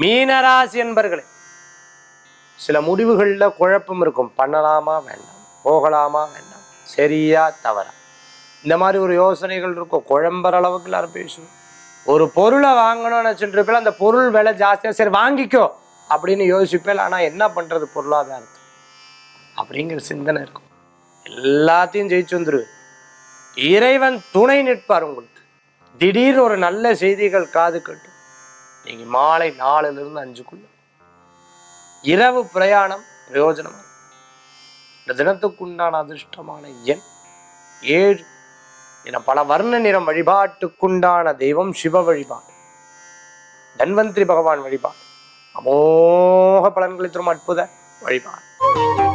மீனராசி என்பர்களே சில முடிவுகளில் குழப்பம் இருக்கும். பண்ணலாமா வேண்டாம் போகலாமா வேண்டாம் சரியா தவறா? இந்த மாதிரி ஒரு யோசனைகள் இருக்கும். குழம்புற அளவுக்கு எல்லாரும் பேசணும் ஒரு பொருளை வாங்கணும்னு நினச்சிட்டு இருப்பேன் அந்த பொருள் விலை ஜாஸ்தியாக சரி வாங்கிக்கோ அப்படின்னு யோசிப்பேன். ஆனால் என்ன பண்ணுறது பொருளாதாரத்தை அப்படிங்கிற சிந்தனை இருக்கும். எல்லாத்தையும் ஜெயிச்சு வந்துரு இறைவன் துணை நிற்பார் உங்களுக்கு. திடீர்னு ஒரு நல்ல செய்திகள் காது கட்டும் நீங்க மாலை நாலுலேருந்து அஞ்சுக்குள்ள இரவு பிரயாணம் பிரயோஜனம். இந்த தினத்துக்குண்டான அதிர்ஷ்டமான எண் ஏழு. என பல வர்ண நிறம் வழிபாட்டுக்குண்டான தெய்வம் சிவ வழிபாடு. தன்வந்திரி பகவான் வழிபாடு. அமோக பலன்களை தரும் அற்புத வழிபாடு.